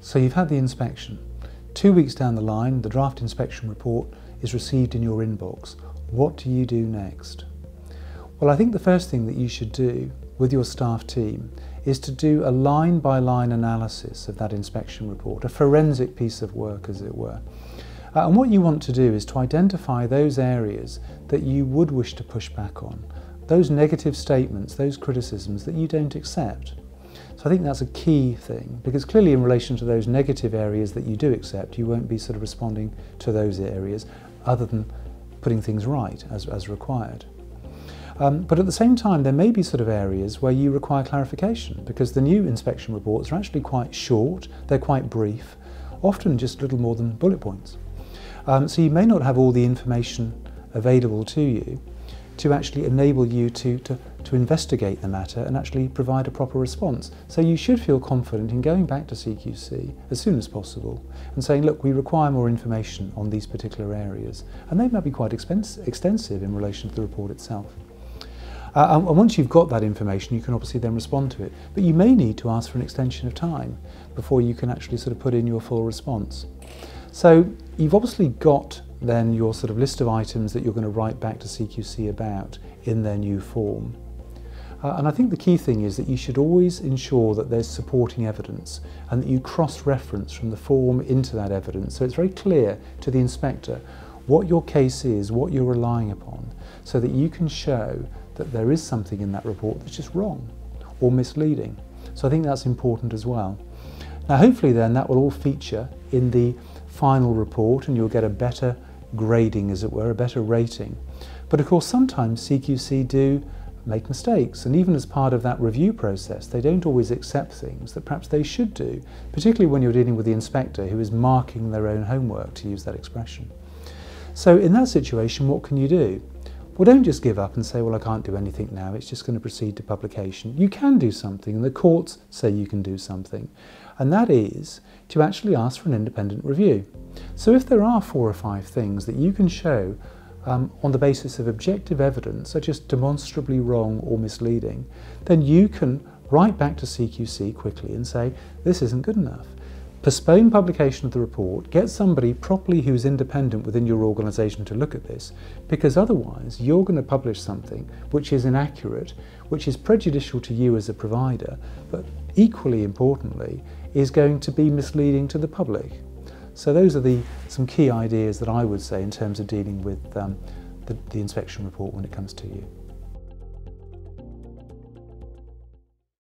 So you've had the inspection. Two weeks down the line, the draft inspection report is received in your inbox. What do you do next? Well, I think the first thing that you should do with your staff team is to do a line by line analysis of that inspection report, a forensic piece of work, as it were. Uh, and what you want to do is to identify those areas that you would wish to push back on, those negative statements, those criticisms that you don't accept. So I think that's a key thing because clearly in relation to those negative areas that you do accept, you won't be sort of responding to those areas other than putting things right as, as required. Um, but at the same time, there may be sort of areas where you require clarification because the new inspection reports are actually quite short, they're quite brief, often just little more than bullet points. Um, so you may not have all the information available to you to actually enable you to, to, to investigate the matter and actually provide a proper response. So you should feel confident in going back to CQC as soon as possible and saying, look, we require more information on these particular areas. And they might be quite extensive in relation to the report itself. Uh, and once you've got that information, you can obviously then respond to it. But you may need to ask for an extension of time before you can actually sort of put in your full response. So you've obviously got then your sort of list of items that you're going to write back to CQC about in their new form. Uh, and I think the key thing is that you should always ensure that there's supporting evidence and that you cross-reference from the form into that evidence so it's very clear to the inspector what your case is, what you're relying upon, so that you can show that there is something in that report that's just wrong or misleading. So I think that's important as well. Now hopefully then that will all feature in the final report and you'll get a better grading, as it were, a better rating. But of course, sometimes CQC do make mistakes, and even as part of that review process, they don't always accept things that perhaps they should do, particularly when you're dealing with the inspector who is marking their own homework, to use that expression. So in that situation, what can you do? Well, don't just give up and say, well, I can't do anything now, it's just going to proceed to publication. You can do something, and the courts say you can do something, and that is to actually ask for an independent review. So if there are four or five things that you can show um, on the basis of objective evidence are just demonstrably wrong or misleading, then you can write back to CQC quickly and say, this isn't good enough. Postpone publication of the report, get somebody properly who's independent within your organisation to look at this, because otherwise you're going to publish something which is inaccurate, which is prejudicial to you as a provider, but equally importantly, is going to be misleading to the public. So those are the some key ideas that I would say in terms of dealing with um, the, the inspection report when it comes to you.